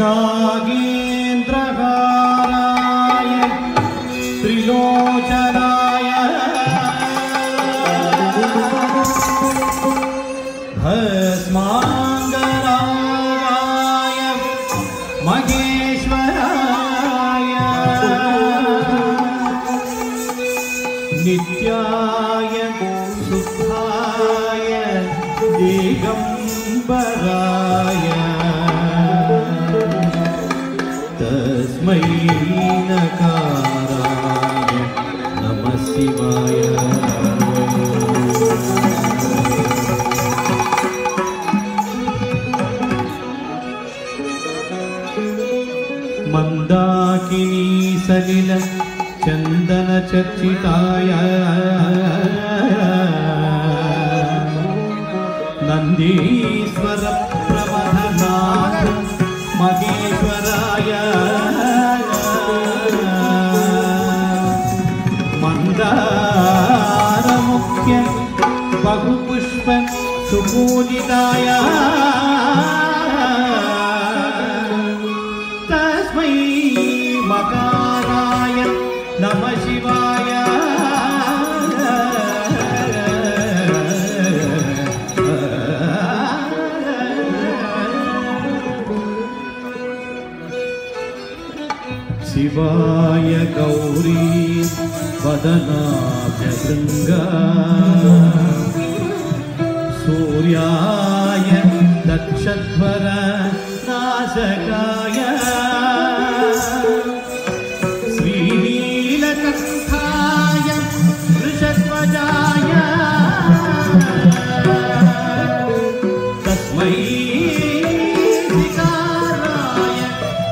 नागेन्द्रकाराय त्रिलोचनाय। भस्माङ्गराय मगे नमस्ति माय मन्दाकिनी सजिल चन्दनचर्चिताय नन्दी बहु पुष्प य गौरी पदनाय गृङ्गय दक्षत्वर नाशकाय। श्रीनीलकस्थाय पृषद्वजाय तस्मैकाय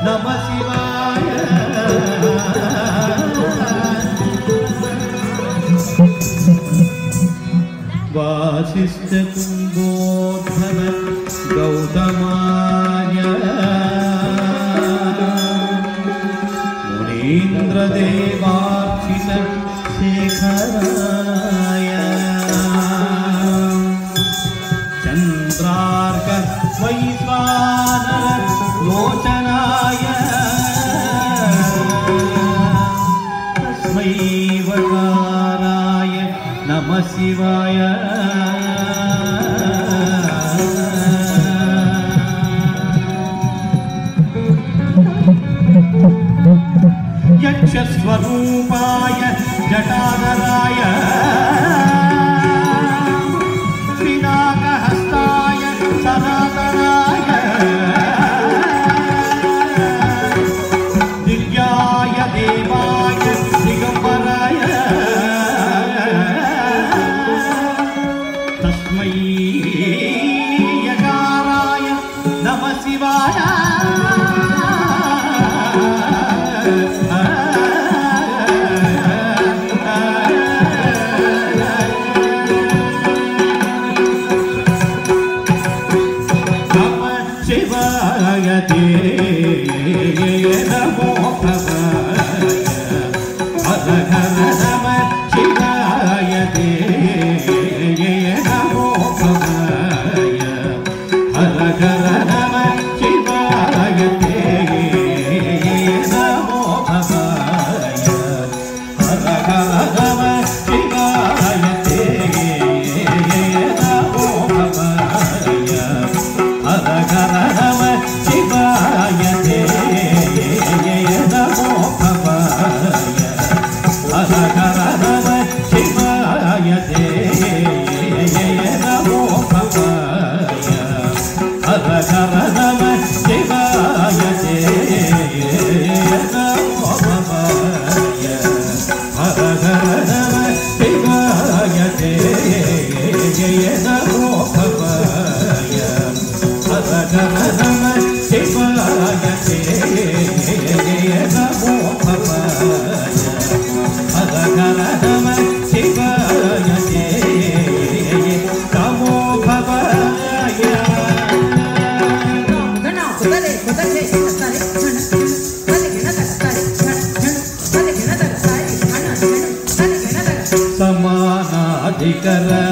नमसि ष्टोभव गौतमाय। मुनीन्द्रदेवार्चित मुरेन्द्रदेवार्चितशेखराय चन्द्रार्कत्व लोचनाय। तस्मै वाराय नमः शिवाय। स्वरूपाय जटादराय शिवाय ते ಶಂಕರ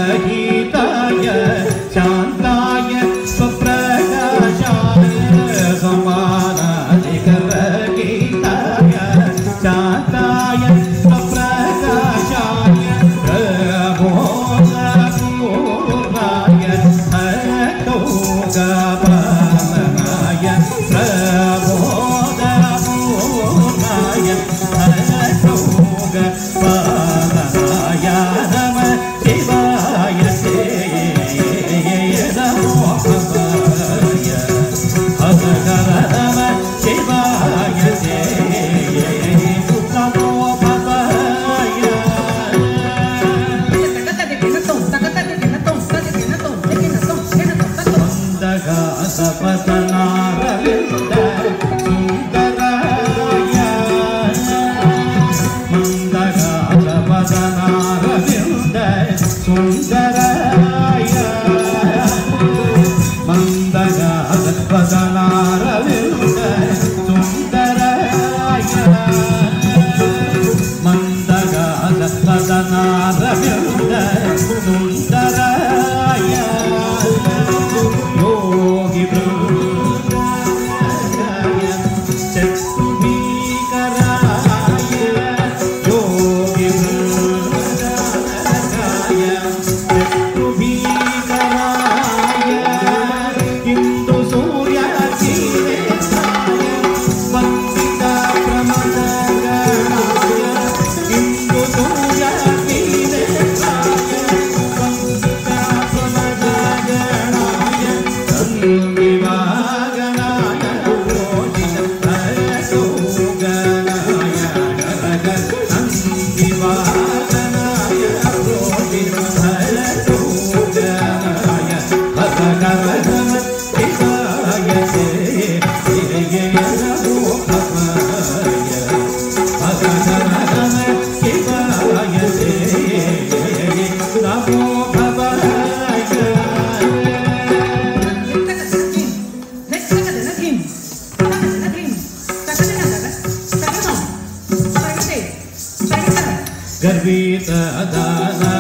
Abra meu lugar, قلبي تدانا